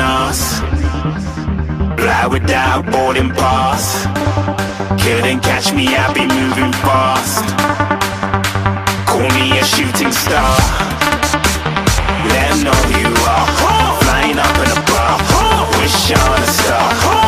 us. Fly without boarding pass. Couldn't catch me, I be moving fast. Call me a shooting star. Let know who you are. Flying up in a bar. Wish on a star.